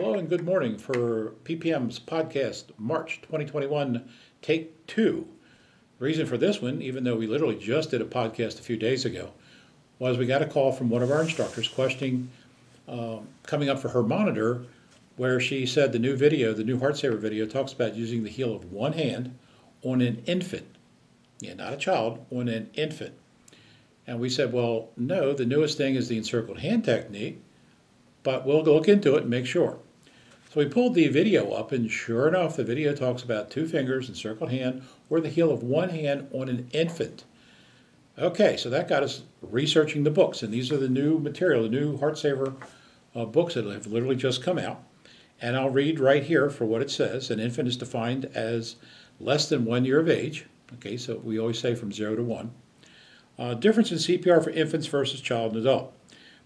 Hello and good morning for PPM's podcast, March 2021, take two. The reason for this one, even though we literally just did a podcast a few days ago, was we got a call from one of our instructors questioning uh, coming up for her monitor, where she said the new video, the new Heartsaver video, talks about using the heel of one hand on an infant. Yeah, not a child, on an infant. And we said, well, no, the newest thing is the encircled hand technique but we'll look into it and make sure. So we pulled the video up, and sure enough, the video talks about two fingers, encircled hand, or the heel of one hand on an infant. Okay, so that got us researching the books, and these are the new material, the new Heartsaver uh, books that have literally just come out. And I'll read right here for what it says. An infant is defined as less than one year of age. Okay, so we always say from zero to one. Uh, difference in CPR for infants versus child and adult.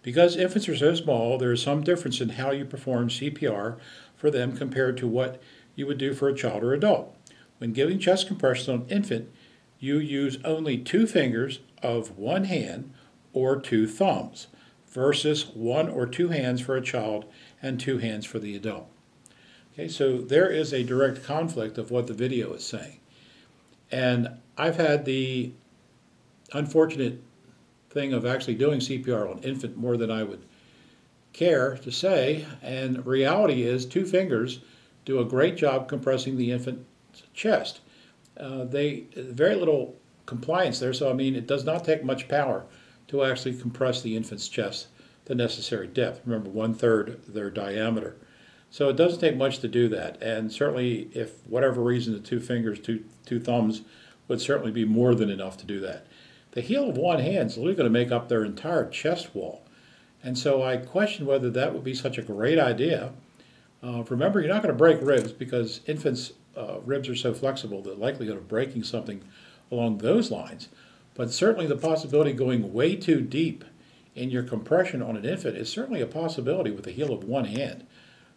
Because infants are so small, there is some difference in how you perform CPR for them compared to what you would do for a child or adult. When giving chest compressions on an infant, you use only two fingers of one hand or two thumbs versus one or two hands for a child and two hands for the adult. Okay, so there is a direct conflict of what the video is saying. And I've had the unfortunate thing of actually doing CPR on infant more than I would care to say. And reality is, two fingers do a great job compressing the infant's chest. Uh, they very little compliance there, so I mean, it does not take much power to actually compress the infant's chest the necessary depth. Remember, one third their diameter. So it doesn't take much to do that. And certainly, if whatever reason the two fingers, two two thumbs, would certainly be more than enough to do that the heel of one hand is literally going to make up their entire chest wall. And so I question whether that would be such a great idea. Uh, remember, you're not going to break ribs because infants' uh, ribs are so flexible, the likelihood of breaking something along those lines. But certainly the possibility of going way too deep in your compression on an infant is certainly a possibility with the heel of one hand.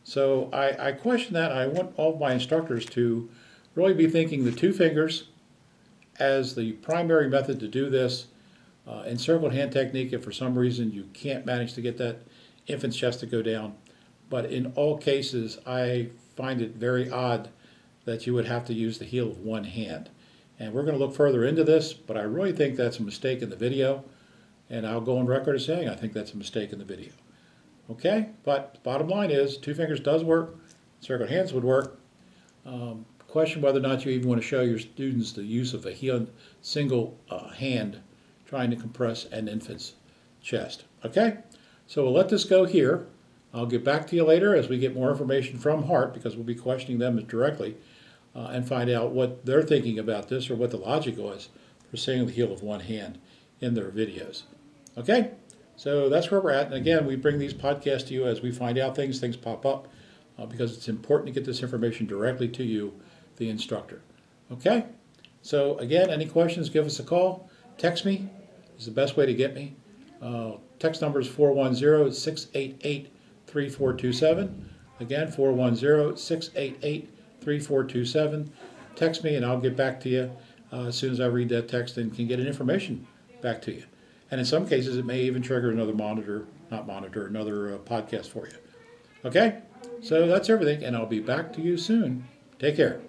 So I, I question that. I want all my instructors to really be thinking the two fingers as the primary method to do this. Uh, encircled hand technique, if for some reason you can't manage to get that infant's chest to go down. But in all cases, I find it very odd that you would have to use the heel of one hand. And we're going to look further into this, but I really think that's a mistake in the video. And I'll go on record as saying I think that's a mistake in the video. Okay, but bottom line is two fingers does work. Circled hands would work. Um, question whether or not you even want to show your students the use of a heel, single uh, hand trying to compress an infant's chest. Okay, so we'll let this go here. I'll get back to you later as we get more information from Heart because we'll be questioning them directly uh, and find out what they're thinking about this or what the logic was for saying the heel of one hand in their videos. Okay, so that's where we're at. And again, we bring these podcasts to you as we find out things, things pop up uh, because it's important to get this information directly to you the instructor. Okay? So again, any questions, give us a call. Text me is the best way to get me. Uh, text number is 410-688-3427. Again, 410-688-3427. Text me and I'll get back to you uh, as soon as I read that text and can get an information back to you. And in some cases, it may even trigger another monitor, not monitor, another uh, podcast for you. Okay? So that's everything, and I'll be back to you soon. Take care.